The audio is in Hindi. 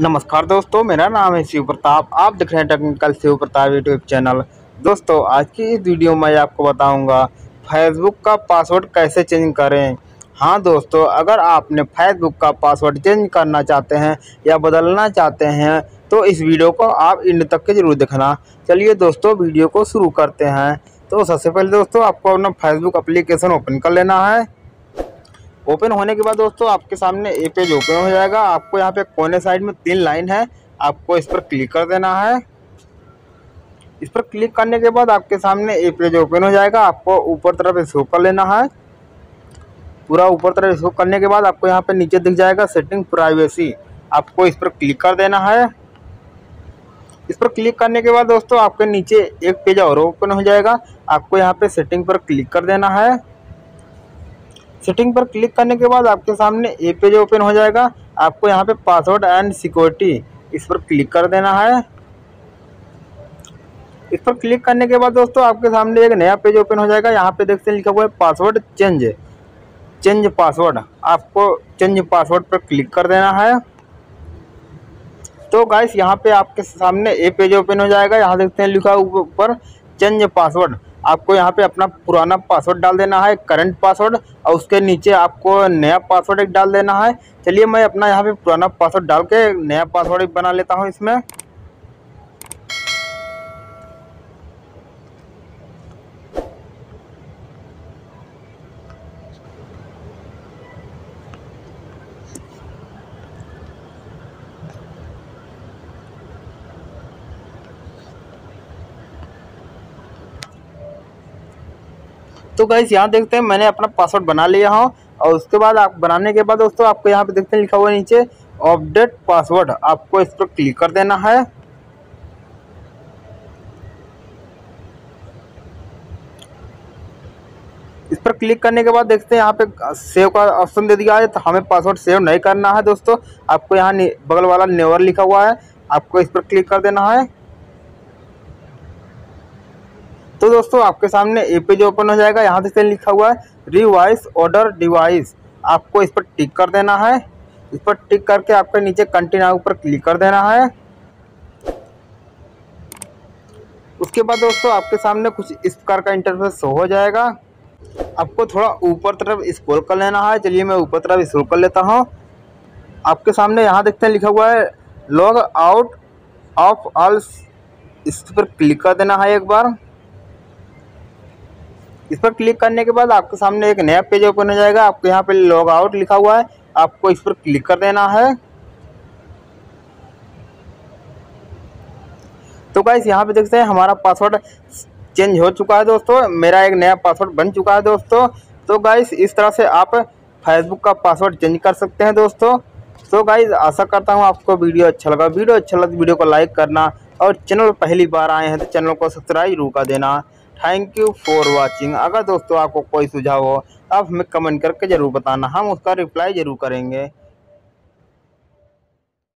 नमस्कार दोस्तों, मेरा नाम है शिव प्रताप। आप देख रहे हैं technical Shiv Pratap YouTube channel. दोस्तों, आज की इस वीडियो में आपको बताऊँगा, फेसबुक का पासवर्ड कैसे चेंज करें? हाँ दोस्तों, अगर आपने फेसबुक का पासवर्ड चेंज करना चाहते हैं या बदलना चाहते हैं तो इस वीडियो को आप इंड तक के ज़रूर देखना। चलिए दोस्तों, वीडियो को शुरू करते हैं। तो सबसे पहले दोस्तों, आपको अपना फेसबुक अप्लीकेशन ओपन कर लेना है। ओपन होने के बाद दोस्तों आपके सामने ए पेज ओपन हो जाएगा। आपको यहाँ पे कोने साइड में तीन लाइन है। आपको इस पर क्लिक कर देना है। इस पर क्लिक करने के बाद आपके सामने ए पेज ओपन हो जाएगा। आपको ऊपर तरफ़ शो कर लेना है। पूरा ऊपर तरफ़ शो करने के बाद आपको यहाँ पे नीचे दिख जाएगा सेटिंग प्राइवेसी। आपको इस पर क्लिक कर देना है। इस पर क्लिक करने के बाद दोस्तों आपके नीचे एक पेज और ओपन हो जाएगा। आपको यहाँ पे सेटिंग पर क्लिक कर देना है। सेटिंग पर क्लिक करने के बाद आपके सामने ए पेज ओपन हो जाएगा। आपको यहाँ पे पासवर्ड एंड सिक्योरिटी इस पर क्लिक कर देना है। इस पर क्लिक करने के बाद दोस्तों आपके सामने एक नया पेज ओपन हो जाएगा। यहाँ पे देखते हैं लिखा हुआ है पासवर्ड चेंज चेंज पासवर्ड आपको चेंज पासवर्ड पर क्लिक कर देना है। तो गाइस यहाँ पे आपके सामने ए पेज ओपन हो जाएगा। यहाँ देखते हैं लिखा ऊपर चेंज पासवर्ड आपको यहाँ पे अपना पुराना पासवर्ड डाल देना है करंट पासवर्ड और उसके नीचे आपको नया पासवर्ड एक डाल देना है। चलिए मैं अपना यहाँ पे पुराना पासवर्ड डाल के नया पासवर्ड बना लेता हूँ इसमें। तो गाइस यहाँ देखते हैं, मैंने अपना पासवर्ड बना लिया हूँ। और उसके बाद आप, बनाने के बाद दोस्तों, आपको यहाँ पे देखते हैं, लिखा हुआ नीचे अपडेट पासवर्ड आपको इस पर क्लिक कर देना है। इस पर क्लिक करने के बाद देखते हैं, यहाँ पे सेव का ऑप्शन दे दिया है तो हमें पासवर्ड सेव नहीं करना है, दोस्तों। आपको यहाँ बगल वाला नेवर लिखा हुआ है, आपको इस पर क्लिक कर देना है। दोस्तों, आपके सामने ए पेज ओपन हो जाएगा। यहाँ से लिखा हुआ है रिवाइस ऑर्डर डिवाइस आपको इस पर टिक कर देना है। इस पर टिक करके आपके नीचे कंटिन्यू पर क्लिक कर देना है। उसके बाद दोस्तों, आपके सामने कुछ इस प्रकार का इंटरफेस हो जाएगा। आपको थोड़ा ऊपर तरफ़ स्क्रॉल कर लेना है। चलिए मैं ऊपर तरफ़ स्क्रॉल कर लेता हूँ। आपके सामने यहाँ देखते हैं, लिखा हुआ है लॉग आउट ऑफ़ ऑल इस पर क्लिक कर देना है एक बार। इस पर क्लिक करने के बाद आपके सामने एक नया पेज ओपन हो जाएगा। आपको यहाँ पे लॉग आउट लिखा हुआ है। आपको इस पर क्लिक कर देना है। तो गाइस यहाँ पे देखते हैं हमारा पासवर्ड चेंज हो चुका है दोस्तों। मेरा एक नया पासवर्ड बन चुका है दोस्तों। तो गाइस इस तरह से आप फेसबुक का पासवर्ड चेंज कर सकते हैं दोस्तों। तो गाइज़ आशा करता हूँ आपको वीडियो अच्छा लगा। वीडियो अच्छा लगा तो वीडियो को लाइक करना और चैनल पहली बार आए हैं तो चैनल को सब्सक्राइब ज़रूर कर देना। थैंक यू फॉर वाचिंग अगर दोस्तों आपको कोई सुझाव हो, आप हमें कमेंट करके ज़रूर बताना। हम उसका रिप्लाई ज़रूर करेंगे।